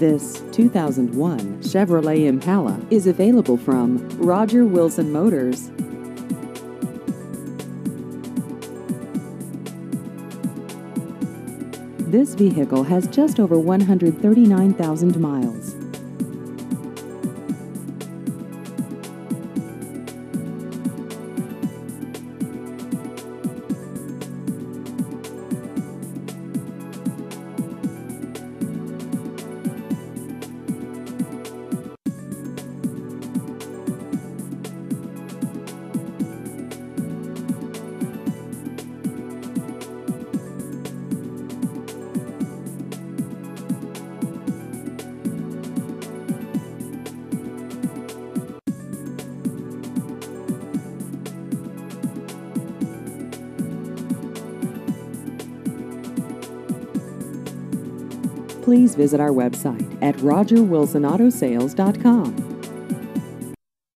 This 2001 Chevrolet Impala is available from Roger Wilson Motors. This vehicle has just over 139,000 miles. Please visit our website at rogerwilsonautosales.com.